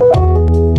you